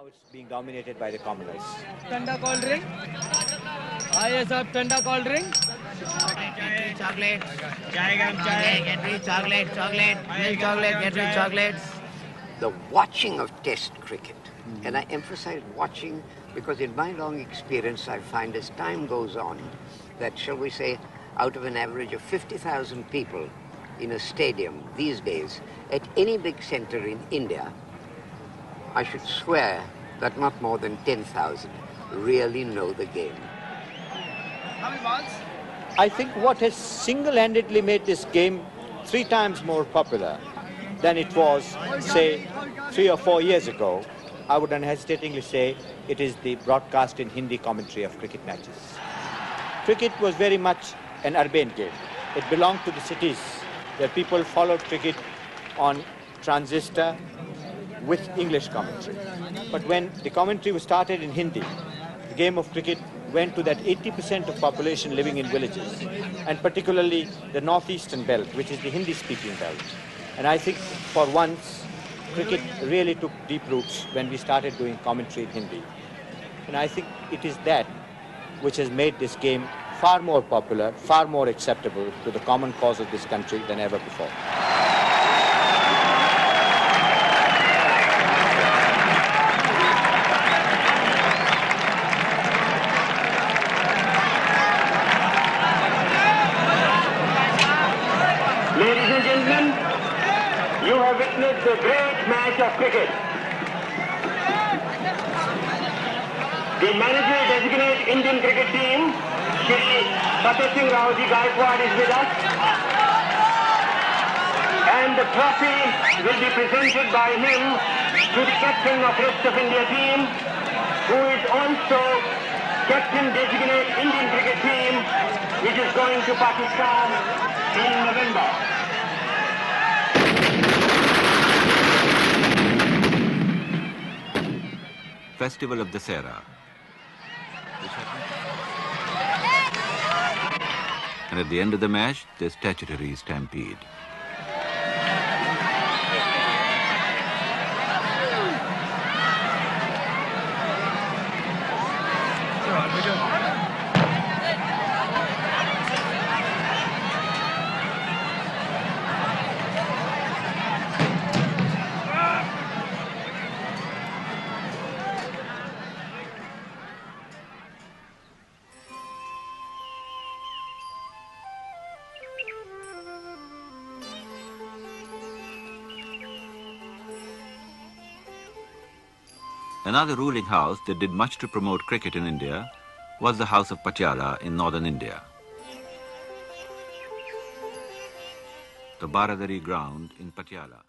now it's being dominated by the commoners. Tanda cold drink. Ah, yes, up tanda cold drink. Chocolate. Chai. Get me chocolate, chocolate, milk chocolate, get me chocolate. The watching of test cricket, mm. and I emphasize watching because in my long experience, I find as time goes on, that shall we say, out of an average of 50,000 people in a stadium these days, at any big center in India, I should swear that not more than 10,000 really know the game. I think what has single-handedly made this game three times more popular than it was, say, three or four years ago, I would unhesitatingly say it is the broadcast in Hindi commentary of cricket matches. Cricket was very much an urban game. It belonged to the cities where people followed cricket on transistor with English commentary. But when the commentary was started in Hindi, the game of cricket went to that 80% of population living in villages, and particularly the northeastern belt, which is the Hindi-speaking belt. And I think for once, cricket really took deep roots when we started doing commentary in Hindi. And I think it is that which has made this game far more popular, far more acceptable to the common cause of this country than ever before. Witnessed a great match of cricket. The manager designate Indian cricket team, Shri Fateh Singh Raoji Gaikwad is with us. And the trophy will be presented by him to the captain of rest of India team, who is also captain designate Indian cricket team, which is going to Pakistan in November. Festival of Dasera. And at the end of the match, the statutory stampede. Another ruling house that did much to promote cricket in India was the House of Patiala in northern India. The Baradari ground in Patiala.